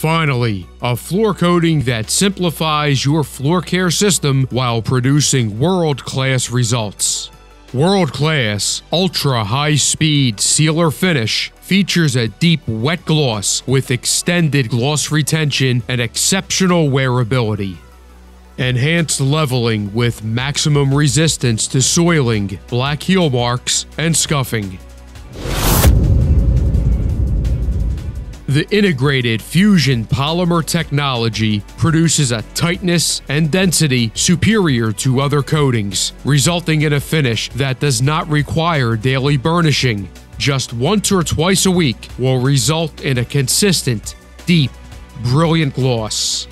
Finally, a floor coating that simplifies your floor care system while producing world class results. World class, ultra high speed sealer finish features a deep wet gloss with extended gloss retention and exceptional wearability. Enhanced leveling with maximum resistance to soiling, black heel marks, and scuffing. The integrated fusion polymer technology produces a tightness and density superior to other coatings, resulting in a finish that does not require daily burnishing. Just once or twice a week will result in a consistent, deep, brilliant gloss.